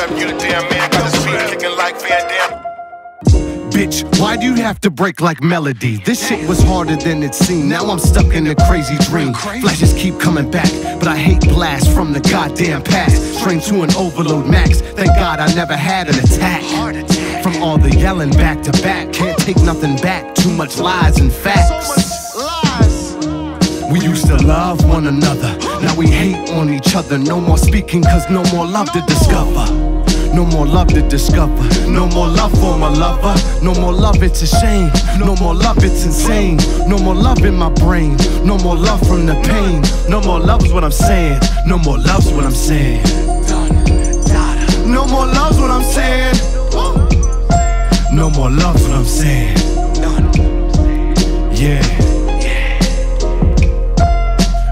up, you the damn man. Got kicking like Van Damme. Bitch, why do you have to break like melody? This shit was harder than it seemed. Now I'm stuck in a crazy dream. Flashes keep coming back, but I hate blasts from the goddamn past. Strain to an overload max. Thank God I never had an attack. From all the yelling back to back, can't take nothing back. Too much lies and facts. We used to love one another. Now we hate on each other. No more speaking, cause no more love to discover. No more love to discover. No more love for my lover. No more love, it's a shame. No more love, it's insane. No more love in my brain. No more love from the pain. No more love's what I'm saying. No more love's what I'm saying. No more love's what I'm saying. No more love's what I'm saying. Yeah.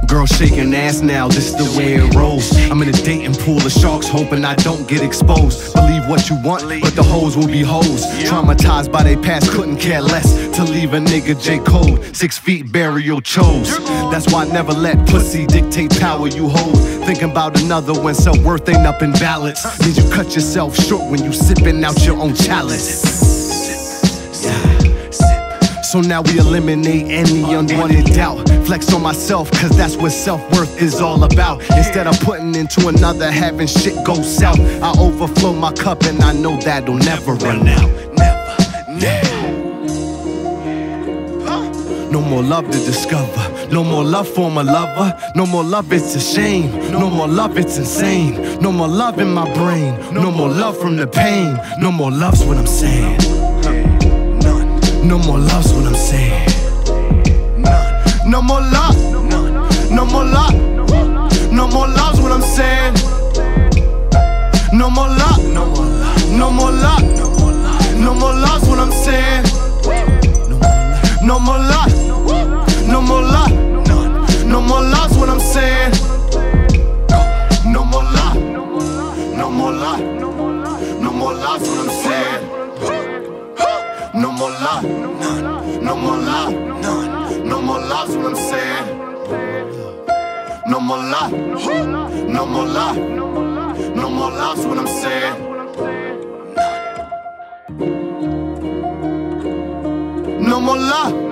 Girl shaking ass now, this is the way it rolls. I'm in a dating pool of sharks, hoping I don't get exposed. Believe what you want, but the hoes will be hoes. Traumatized by their past, couldn't care less to leave a nigga J. Cole. Six feet burial chose. That's why I never let pussy dictate power you hold. Thinking about another when self worth ain't up in balance. Means you cut yourself short when you sipping out your own chalice. So now we eliminate any unwanted doubt. Flex on myself, cause that's what self worth is all about. Instead of putting into another, having shit go south. I overflow my cup and I know that'll never run out. Never, never. No more love to discover. No more love for my lover. No more love, it's a shame. No more love, it's insane. No more love in my brain. No more love from the pain. No more love's what I'm saying. No more love. No more love's what I'm saying. No more love. No more love. No more love's what I'm saying. No more love. No more love. No more love's what I'm saying. No more love. No more love. No more love's what I'm saying. No more love. No more love. No more love's what I'm saying. No more love, no more love. No more love's what I'm saying. No more love.